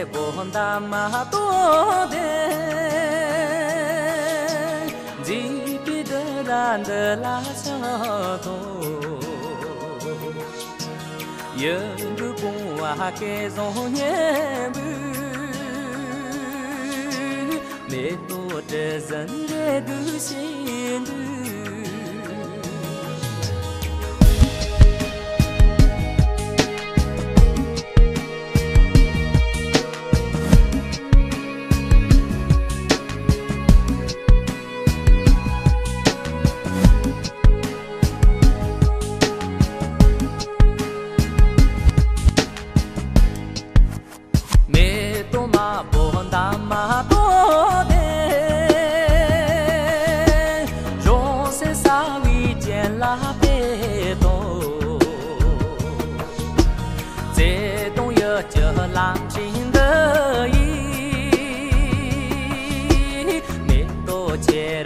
de bonda ma to de ji pi de dan de la sa to ye du bu wa ke zong ye bu me to de 街。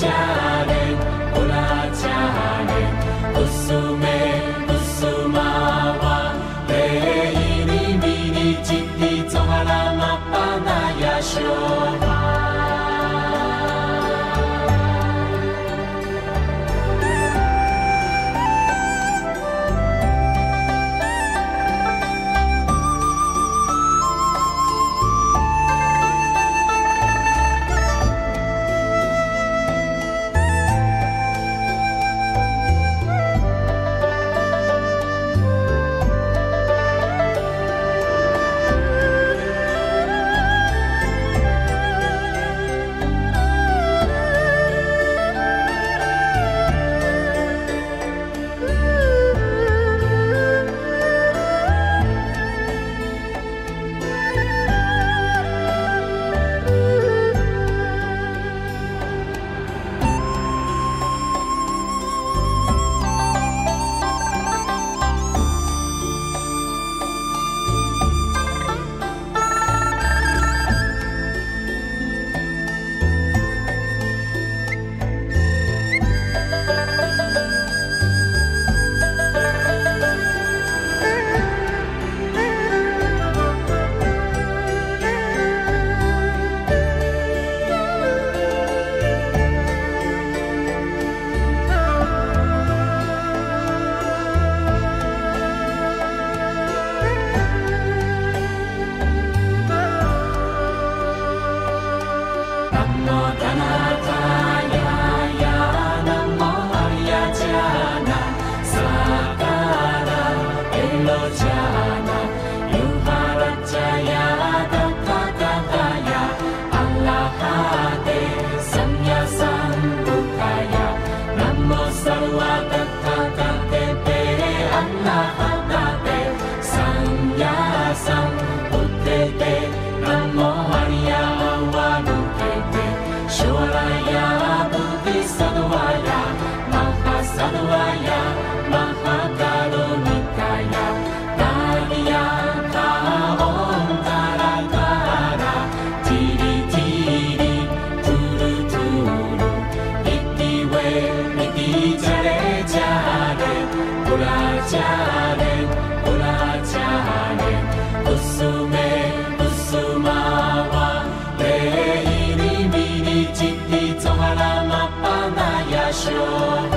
chaden ola तन्नो जना Your.